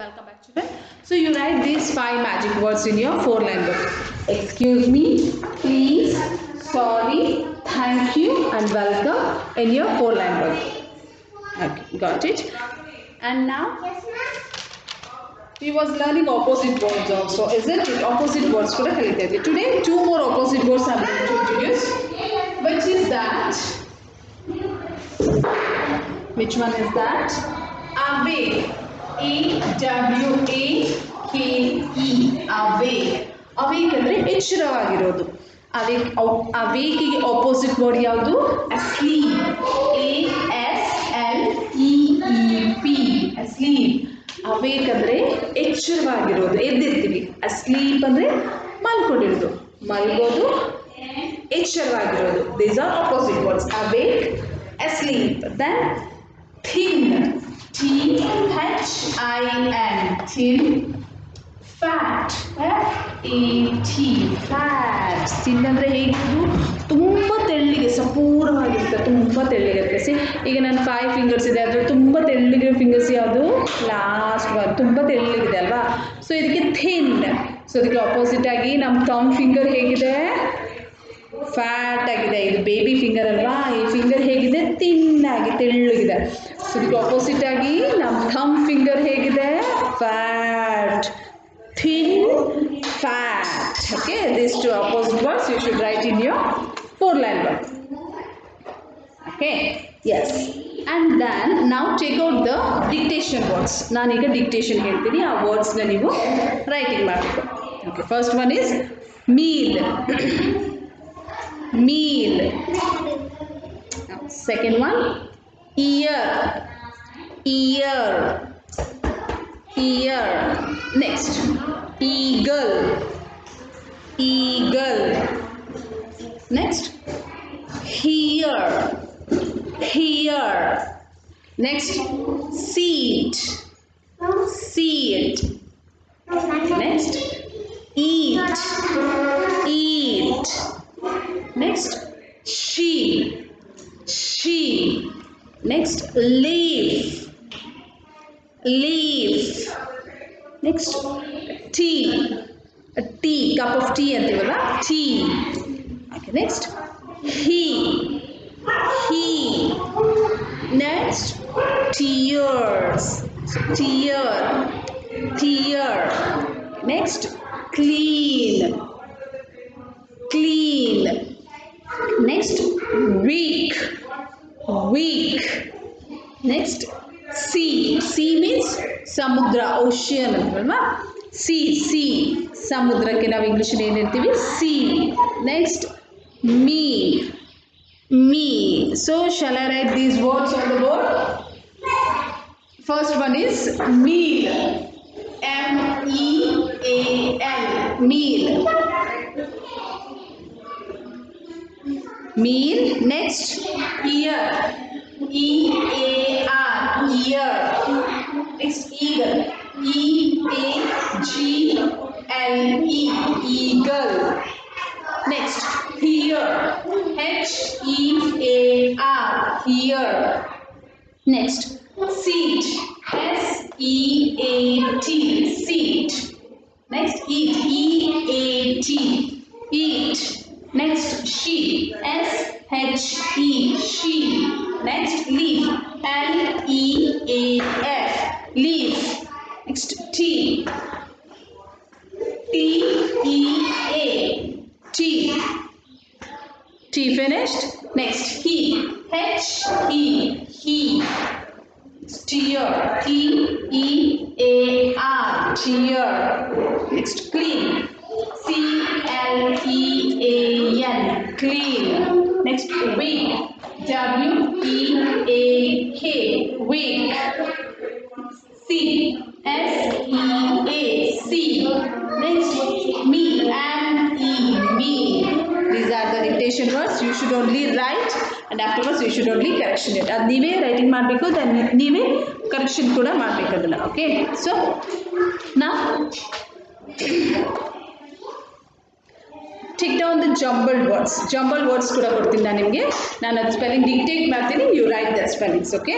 Welcome back children. So you write these five magic words in your four line book. Excuse me, please, sorry, thank you and welcome in your four line book. Okay, got it. And now we was learning opposite words also, isn't it? Opposite words for the Today two more opposite words are going to introduce. Which is that? Which one is that? Awake. A A K E awake awake ಅಂದರೆ ಎಚ್ಚರವಾಗಿರೋದು. Awake ಅವೇಕಿಗೆ opposite word ಯಾವುದು? Asleep A S L E E P asleep awake ಅಂದರೆ ಎಚ್ಚರವಾಗಿರೋದು. ಎದ್ದಿರ್ತೀವಿ. Asleep ಅಂದರೆ ಮಲ್ಕೊಂಡಿರೋದು. ಮಲ್ಗೋದು ಎಚ್ಚರವಾಗಿರೋದು. These are opposite words awake asleep then thin t h i n. Thin F-A-T, fat thin ಅಂದರೆ ಹೇಗಿದ್ದು? ತುಂಬ ತೆಳ್ಳಿಗೆ ಸಪೂರವಾಗಿರುತ್ತೆ ತುಂಬ ತೆಳ್ಳಿಗಿರುತ್ತೆ ಸಿ ಈಗ ನನ್ನ ಫೈವ್ ಫಿಂಗರ್ಸ್ ಇದೆ ಅದರಲ್ಲಿ ತುಂಬ ತೆಳ್ಳಿಗಿರೋ ಫಿಂಗರ್ಸ್ ಯಾವುದು? ಲಾಸ್ಟ್ ಒನ್ ತುಂಬ ತೆಳ್ಳಿಗಿದೆ ಅಲ್ವಾ? ಸೊ ಇದಕ್ಕೆ ಥಿನ್ ಸೊ ಇದಕ್ಕೆ ಆಪೋಸಿಟ್ ಆಗಿ ನಮ್ಮ ಥಮ್ ಫಿಂಗರ್ ಹೇಗಿದೆ? ಫ್ಯಾಟ್ ಆಗಿದೆ. ಇದು ಬೇಬಿ ಫಿಂಗರ್ ಅಲ್ವಾ? ಈ ಫಿಂಗರ್ ಹೇಗಿದೆ? ತಿನ್ನಾಗಿ ತೆಳ್ಳಗಿದೆ. ಸೊ ಇದಕ್ಕೆ ಆಪೋಸಿಟ್ ಆಗಿ ನಮ್ಮ ಥಮ್ ಫಿಂಗರ್ ಹೇಗಿದೆ? Fat thin fat okay this two opposite words you should write in your four line word okay yes and then ನಾವು take out the dictation words ನಾನೀಗ dictation ಹೇಳ್ತೀನಿ ಆ ವರ್ಡ್ಸ್ನ ನೀವು ರೈಟಿಂಗ್ ಮಾಡಬೇಕು. Okay first one is meal meal second one, ear, ear, ear. Next, eagle, eagle. Next, here, here. Next, seat, seat. Next, eat, eat. Next, she, she. Next, leaf, leaf. Next, tea, a tea, cup of tea ಅಂತೀವಲ್ಲ tea. Okay, next, he, he. Next, tears, so tear, tear. Next, clean, clean. Next, weak, weak. Next, Sea. Sea means samudra, ocean. Sea, sea. Samudra ke naav English ne ne tivi. Sea. Next, me. Me. So, shall I write these words on the board? First one is meal. M-E-A-L. Meal. Meal. Next, ear. E-A-R ear. Next eagle. E a g l e eagle. Next here h e a r here next seat. S e a t seat. Next eat. E a t eat. Next, she. S H E. She. Next, leaf. L E A F. Leaf. Next, Tea. T E A. Tea. Tea finished. Next, he. H E. He. Tear. T E A R. Tear. Next, clean. C L E A N clean next week. W E A K week. Sea S E A Sea. Next me me. These are the dictation words. You should only write and afterwards you should only correction it. Ad nive writing ಮಾಡಬೇಕು then nive correction ಕೂಡ ಮಾಡಬೇಕು ಅದನ್ನ. Okay. So now take down the jumbled words jumble words ಕೂಡ ಕೊಡ್ತೀನಿ ನಾನು ನಿಮಗೆ. ನಾನು ಅದು ಸ್ಪೆಲ್ಲಿಂಗ್ ಡಿಕ್ಟೇಟ್ ಮಾಡ್ತೀನಿ you write the spellings okay